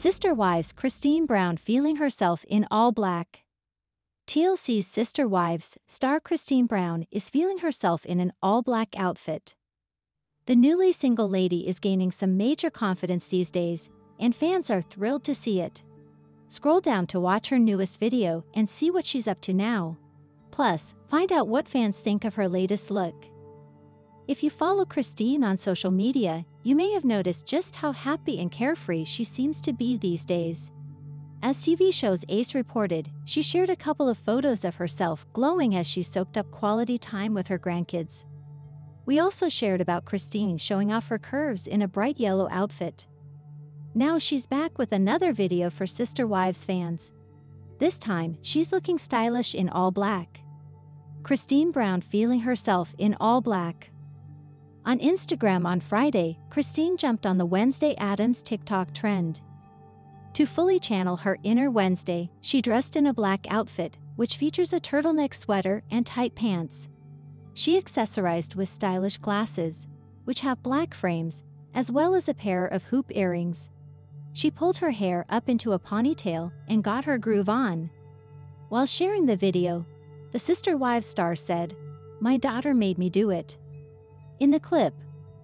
Sister Wives Christine Brown feeling herself in all black. TLC's Sister Wives star Christine Brown is feeling herself in an all black outfit. The newly single lady is gaining some major confidence these days, and fans are thrilled to see it. Scroll down to watch her newest video and see what she's up to now. Plus, find out what fans think of her latest look. If you follow Christine on social media, you may have noticed just how happy and carefree she seems to be these days. As TV shows Ace reported, she shared a couple of photos of herself glowing as she soaked up quality time with her grandkids. We also shared about Christine showing off her curves in a bright yellow outfit. Now she's back with another video for Sister Wives fans. This time, she's looking stylish in all black. Christine Brown feeling herself in all black. On Instagram on Friday, Christine jumped on the Wednesday Addams TikTok trend. To fully channel her inner Wednesday, she dressed in a black outfit, which features a turtleneck sweater and tight pants. She accessorized with stylish glasses, which have black frames, as well as a pair of hoop earrings. She pulled her hair up into a ponytail and got her groove on. While sharing the video, the Sister Wives star said, My daughter made me do it. In the clip,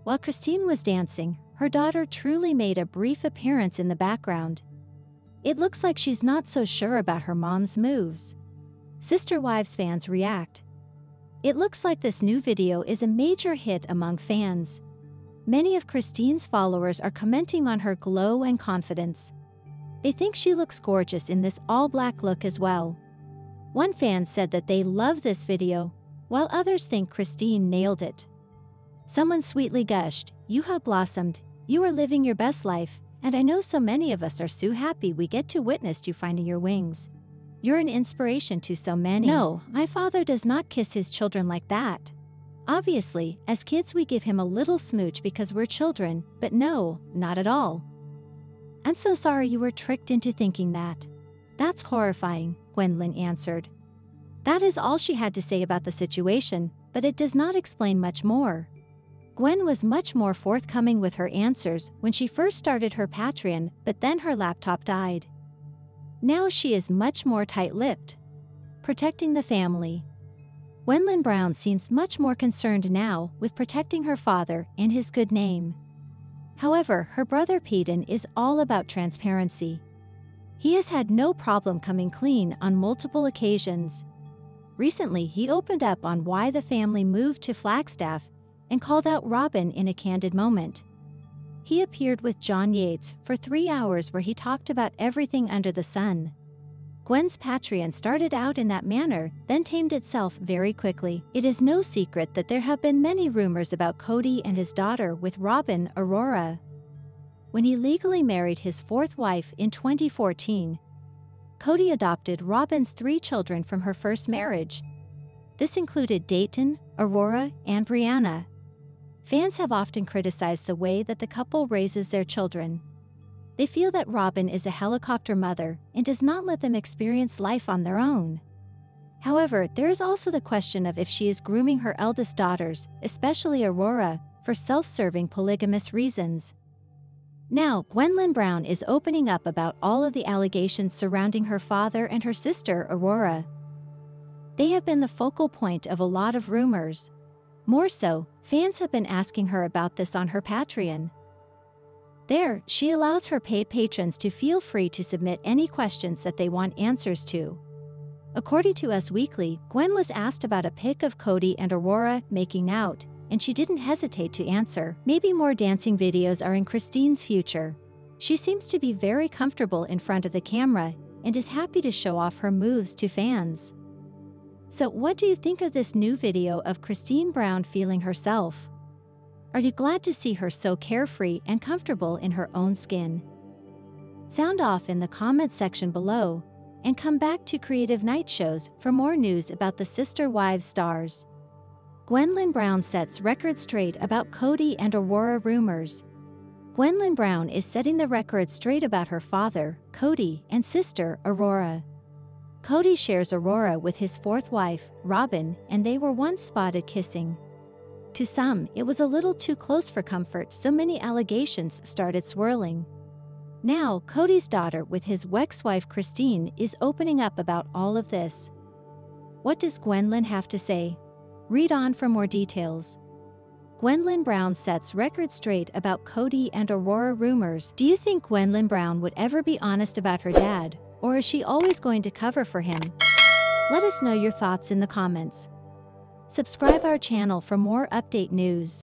while Christine was dancing, her daughter Truely made a brief appearance in the background. It looks like she's not so sure about her mom's moves. Sister Wives fans react. It looks like this new video is a major hit among fans. Many of Christine's followers are commenting on her glow and confidence. They think she looks gorgeous in this all-black look as well. One fan said that they love this video, while others think Christine nailed it. Someone sweetly gushed, You have blossomed, you are living your best life, and I know so many of us are so happy we get to witness you finding your wings. You're an inspiration to so many. No, my father does not kiss his children like that. Obviously, as kids we give him a little smooch because we're children, but no, not at all. I'm so sorry you were tricked into thinking that. That's horrifying, Gwendlyn answered. That is all she had to say about the situation, but it does not explain much more. Gwen was much more forthcoming with her answers when she first started her Patreon, but then her laptop died. Now she is much more tight-lipped. Protecting the family. Gwendlyn Brown seems much more concerned now with protecting her father and his good name. However, her brother Paedon is all about transparency. He has had no problem coming clean on multiple occasions. Recently, he opened up on why the family moved to Flagstaff and called out Robyn in a candid moment. He appeared with John Yates for three hours where he talked about everything under the sun. Gwen's Patreon started out in that manner, then tamed itself very quickly. It is no secret that there have been many rumors about Kody and his daughter with Robyn Aurora. When he legally married his fourth wife in 2014, Kody adopted Robyn's three children from her first marriage. This included Dalton, Aurora, and Breanna. Fans have often criticized the way that the couple raises their children. They feel that Robyn is a helicopter mother and does not let them experience life on their own. However, there is also the question of if she is grooming her eldest daughters, especially Aurora, for self-serving polygamous reasons. Now, Gwendlyn Brown is opening up about all of the allegations surrounding her father and her sister, Aurora. They have been the focal point of a lot of rumors, more so, fans have been asking her about this on her Patreon. There, she allows her paid patrons to feel free to submit any questions that they want answers to. According to Us Weekly, Gwen was asked about a pic of Kody and Aurora making out, and she didn't hesitate to answer. Maybe more dancing videos are in Christine's future. She seems to be very comfortable in front of the camera and is happy to show off her moves to fans. So what do you think of this new video of Christine Brown feeling herself? Are you glad to see her so carefree and comfortable in her own skin? Sound off in the comment section below and come back to Creative Night Shows for more news about the Sister Wives stars. Gwendlyn Brown sets record straight about Kody and Aurora rumors. Gwendlyn Brown is setting the record straight about her father, Kody, and sister, Aurora. Kody shares Aurora with his fourth wife, Robyn, and they were once spotted kissing. To some, it was a little too close for comfort, so many allegations started swirling. Now, Kody's daughter with his ex-wife Christine is opening up about all of this. What does Gwendlyn have to say? Read on for more details. Gwendlyn Brown sets record straight about Kody and Aurora rumors. Do you think Gwendlyn Brown would ever be honest about her dad, or is she always going to cover for him? Let us know your thoughts in the comments. Subscribe our channel for more update news.